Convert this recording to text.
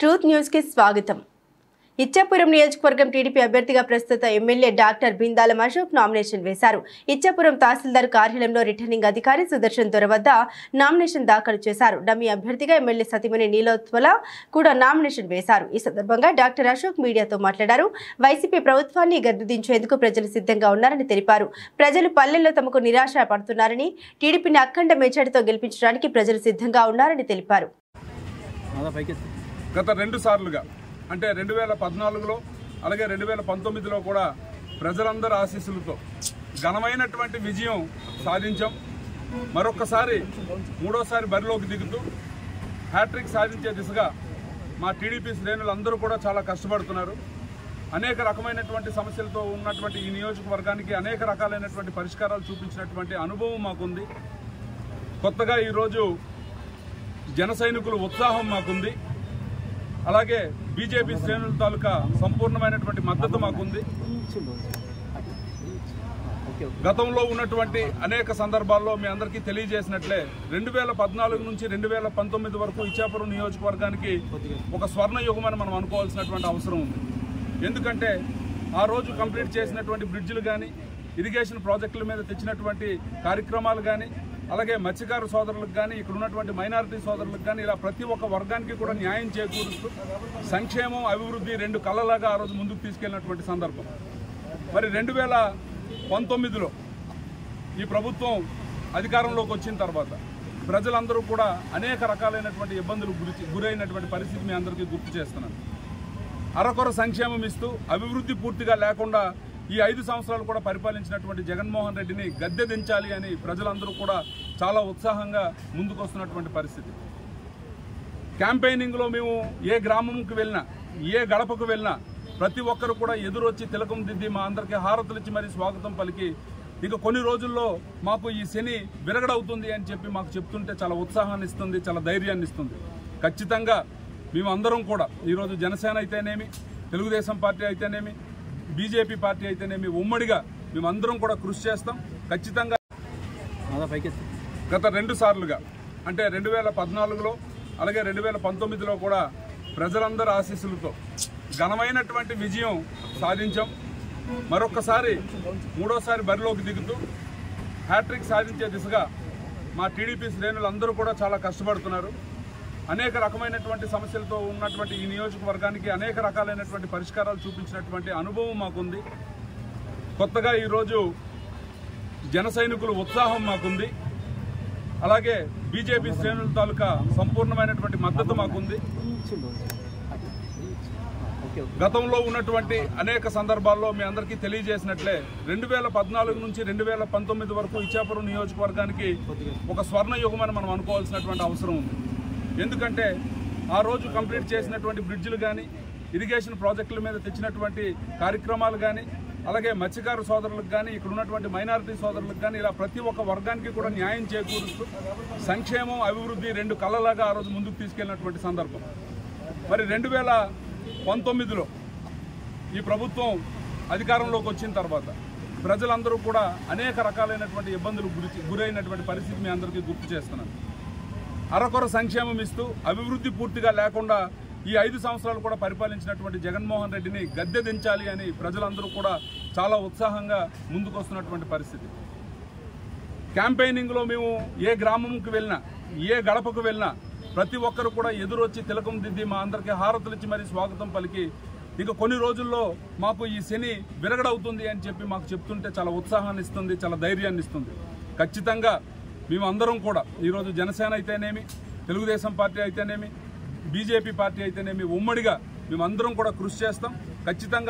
Truth న్యూస్కి స్వాగతం. ఇచ్చాపురం నియోజకవర్గం టీడీపీ అభ్యర్థిగా ప్రస్తుత MLA doctor Bendalam Ashok nomination వేశారు. ఇచ్చాపురం తహసీల్దార్ కార్యాలయంలో రిటర్నింగ్ అధికారి సుదర్శన్ దొర వద్ద నామినేషన్ దాఖలు చేశారు. డమ్మీ అభ్యర్థిగా ఎమ్మెల్యే సతీమణి నీలోత్వల కూడా నామినేషన్ వేశారు. ఈ సందర్భంగా డాక్టర్ అశోక్ మీడియాతో మాట్లాడారు. వైసీపీ ప్రభుత్వాన్ని గద్దెదించేందుకు ప్రజలు సిద్ధంగా ఉన్నారని తెలిపారు. ప్రజలు పల్లెల్లో తమకు నిరాశ పడుతున్నారని టీడీపీని అఖండ మెజార్టీతో గెలిపించడానికి ప్రజలు సిద్ధంగా ఉన్నారని తెలిపారు. గత రెండు సార్లుగా అంటే రెండు వేల పద్నాలుగులో అలాగే రెండు వేల పంతొమ్మిదిలో కూడా ప్రజలందరి ఆశీస్సులతో ఘనమైనటువంటి విజయం సాధించాం. మరొక్కసారి మూడోసారి బరిలోకి దిగుతూ హ్యాట్రిక్ సాధించే దిశగా మా టీడీపీ శ్రేణులందరూ కూడా చాలా కష్టపడుతున్నారు. అనేక రకమైనటువంటి సమస్యలతో ఉన్నటువంటి ఈ నియోజకవర్గానికి అనేక రకాలైనటువంటి పరిష్కారాలు చూపించినటువంటి అనుభవం మాకుంది. కొత్తగా ఈరోజు జన సైనికుల ఉత్సాహం మాకుంది. అలాగే బీజేపీ శ్రేణుల తాలూకా సంపూర్ణమైనటువంటి మద్దతు మాకుంది. గతంలో ఉన్నటువంటి అనేక సందర్భాల్లో మీ అందరికీ తెలియజేసినట్లే రెండు వేల పద్నాలుగు నుంచి రెండు వేల పంతొమ్మిది వరకు ఇచ్చాపురం నియోజకవర్గానికి ఒక స్వర్ణ యుగమని మనం అనుకోవాల్సినటువంటి అవసరం ఉంది. ఎందుకంటే ఆ రోజు కంప్లీట్ చేసినటువంటి బ్రిడ్జిలు కానీ ఇరిగేషన్ ప్రాజెక్టుల మీద తెచ్చినటువంటి కార్యక్రమాలు కానీ అలాగే మత్స్యకారు సోదరులకు కానీ ఇక్కడ ఉన్నటువంటి మైనారిటీ సోదరులకు కానీ ఇలా ప్రతి ఒక్క వర్గానికి కూడా న్యాయం చేకూరుస్తూ సంక్షేమం అభివృద్ధి రెండు కళ్ళలాగా ఆ రోజు ముందుకు తీసుకెళ్ళినటువంటి సందర్భం. మరి రెండు వేల పంతొమ్మిదిలో ఈ ప్రభుత్వం అధికారంలోకి వచ్చిన తర్వాత ప్రజలందరూ కూడా అనేక రకాలైనటువంటి ఇబ్బందులు గురి గురైనటువంటి పరిస్థితి మీ అందరికీ గుర్తు చేస్తున్నాను. అరకొర సంక్షేమం ఇస్తూ అభివృద్ధి పూర్తిగా లేకుండా ఈ ఐదు సంవత్సరాలు కూడా పరిపాలించినటువంటి జగన్మోహన్ రెడ్డిని గద్దె దించాలి అని ప్రజలందరూ కూడా చాలా ఉత్సాహంగా ముందుకొస్తున్నటువంటి పరిస్థితి. క్యాంపెయినింగ్లో మేము ఏ గ్రామంకి వెళ్ళినా ఏ గడపకు వెళ్ళినా ప్రతి ఒక్కరు కూడా ఎదురొచ్చి తిలకం దిద్ది మా అందరికీ హారతులు ఇచ్చి మరీ స్వాగతం పలికి ఇక కొన్ని రోజుల్లో మాకు ఈ శని విరగడవుతుంది అని చెప్పి మాకు చెప్తుంటే చాలా ఉత్సాహాన్ని ఇస్తుంది చాలా ధైర్యాన్ని ఇస్తుంది. ఖచ్చితంగా మేము అందరం కూడా ఈరోజు జనసేన అయితేనేమి తెలుగుదేశం పార్టీ అయితేనేమి బీజేపీ పార్టీ అయితేనేమి ఉమ్మడిగా మేమందరం కూడా కృషి చేస్తాం. ఖచ్చితంగా గత రెండు సార్లుగా అంటే రెండు వేల పద్నాలుగులో అలాగే రెండు వేల పంతొమ్మిదిలో కూడా ప్రజలందరి ఆశీస్సులతో ఘనమైనటువంటి విజయం సాధించాం. మరొక్కసారి మూడోసారి బరిలోకి దిగుతూ హ్యాట్రిక్ సాధించే దిశగా మా టీడీపీ శ్రేణులందరూ కూడా చాలా కష్టపడుతున్నారు. అనేక రకమైనటువంటి సమస్యలతో ఉన్నటువంటి ఈ నియోజకవర్గానికి అనేక రకాలైనటువంటి పరిష్కారాలు చూపించినటువంటి అనుభవం మాకుంది. కొత్తగా ఈరోజు జన సైనికుల ఉత్సాహం మాకుంది. అలాగే బీజేపీ శ్రేణుల తాలూకా సంపూర్ణమైనటువంటి మద్దతు మాకుంది. గతంలో ఉన్నటువంటి అనేక సందర్భాల్లో మీ అందరికీ తెలియజేసినట్లే రెండు వేల పద్నాలుగు నుంచి రెండు వేల పంతొమ్మిది వరకు ఇచ్చాపురం నియోజకవర్గానికి ఒక స్వర్ణ యుగమని మనం అనుకోవాల్సినటువంటి అవసరం ఉంది. ఎందుకంటే ఆ రోజు కంప్లీట్ చేసినటువంటి బ్రిడ్జ్లు కానీ ఇరిగేషన్ ప్రాజెక్టుల మీద తెచ్చినటువంటి కార్యక్రమాలు కానీ అలాగే మత్స్యకారు సోదరులకు కానీ ఇక్కడ ఉన్నటువంటి మైనారిటీ సోదరులకు కానీ ఇలా ప్రతి ఒక్క వర్గానికి కూడా న్యాయం చేకూరుస్తూ సంక్షేమం అభివృద్ధి రెండు కళ్ళలాగా ఆ రోజు ముందుకు తీసుకెళ్ళినటువంటి సందర్భం. మరి రెండు వేల పంతొమ్మిదిలో ఈ ప్రభుత్వం అధికారంలోకి వచ్చిన తర్వాత ప్రజలందరూ కూడా అనేక రకాలైనటువంటి ఇబ్బందులు గురి గురైనటువంటి పరిస్థితి మీ అందరికీ గుర్తు చేస్తున్నాను. అరకొర సంక్షేమం ఇస్తూ అభివృద్ధి పూర్తిగా లేకుండా ఈ ఐదు సంవత్సరాలు కూడా పరిపాలించినటువంటి జగన్మోహన్ రెడ్డిని గద్దె దించాలి అని ప్రజలందరూ కూడా చాలా ఉత్సాహంగా ముందుకొస్తున్నటువంటి పరిస్థితి. క్యాంపెయినింగ్లో మేము ఏ గ్రామంకి వెళ్ళినా ఏ గడపకు వెళ్ళినా ప్రతి ఒక్కరు కూడా ఎదురొచ్చి తిలకం దిద్ది మా అందరికీ హారతులిచ్చి మరీ స్వాగతం పలికి ఇక కొన్ని రోజుల్లో మాకు ఈ శని విరగడవుతుంది అని చెప్పి మాకు చెప్తుంటే చాలా ఉత్సాహాన్ని ఇస్తుంది చాలా ధైర్యాన్ని ఇస్తుంది ఖచ్చితంగా మేమందరం కూడా ఈరోజు జనసేన అయితేనేమి తెలుగుదేశం పార్టీ అయితేనేమి బీజేపీ పార్టీ అయితేనేమి ఉమ్మడిగా మేమందరం కూడా కృషి చేస్తాం. ఖచ్చితంగా